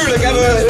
natuurlijk hebben we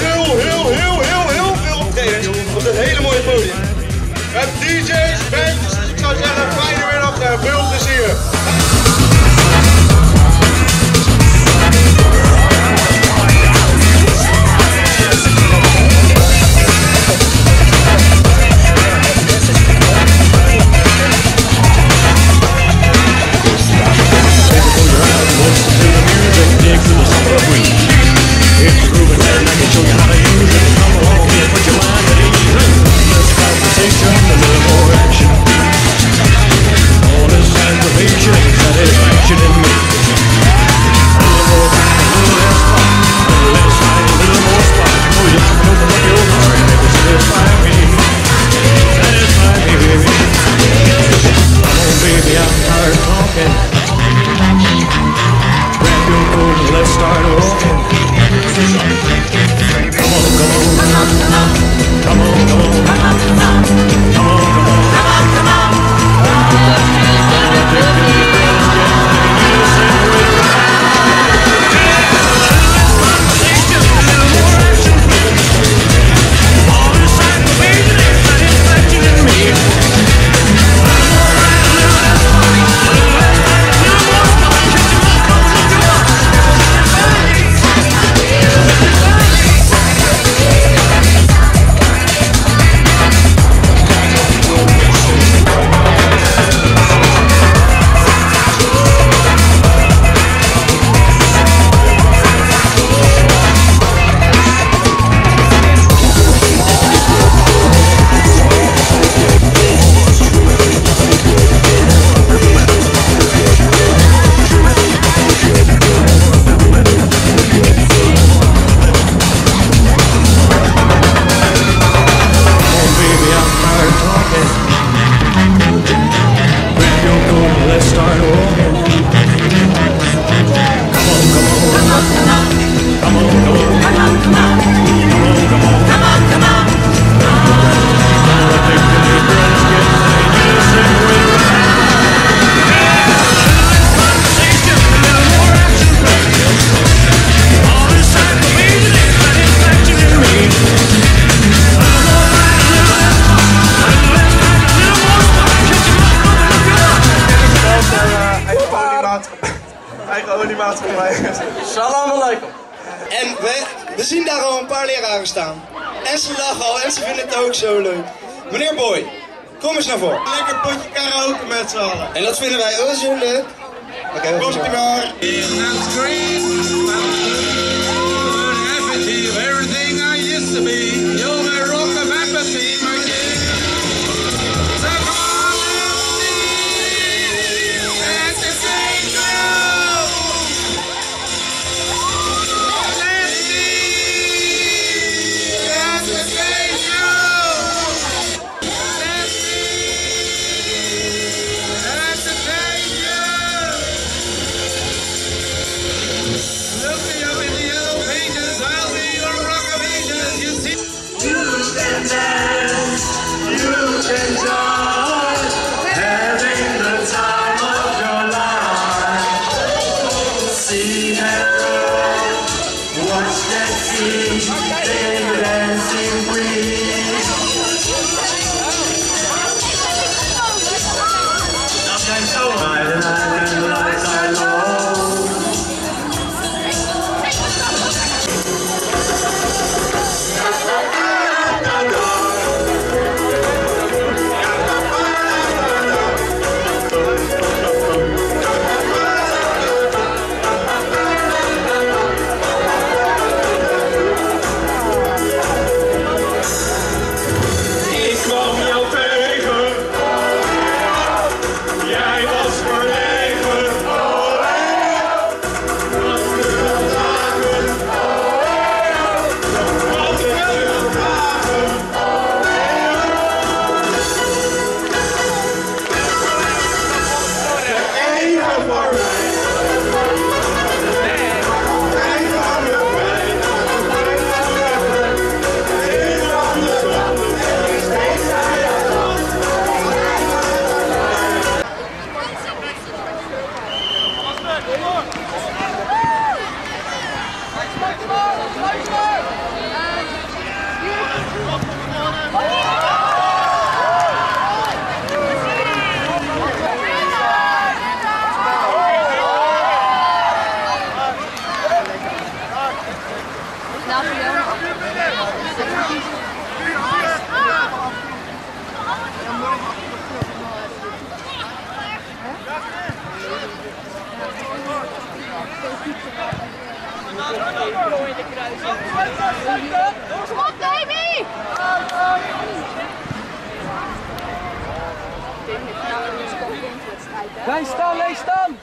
Salam alaikum. En we, we zien daar al een paar leraren staan. En ze lachen al en ze vinden het ook zo leuk. Meneer Boy, kom eens naar voren. Lekker potje karaoke met z'n allen. En dat vinden wij ook zo leuk. Oké, okay, Komt u maar. Come! Wij staan, wij staan!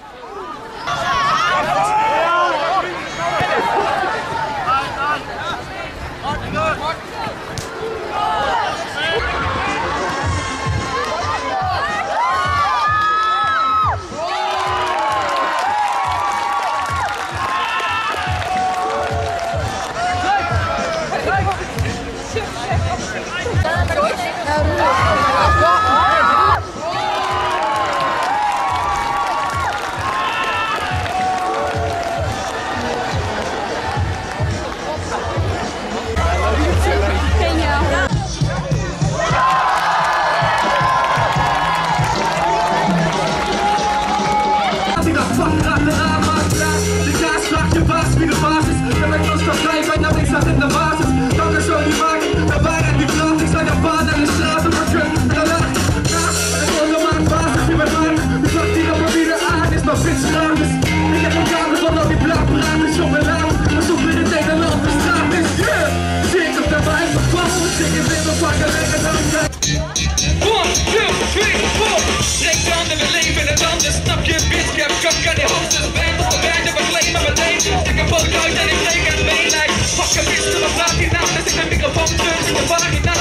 Take a full card and it's taking me like Fuck a bitch to the block, now this is a bigger bomb, turn to the body now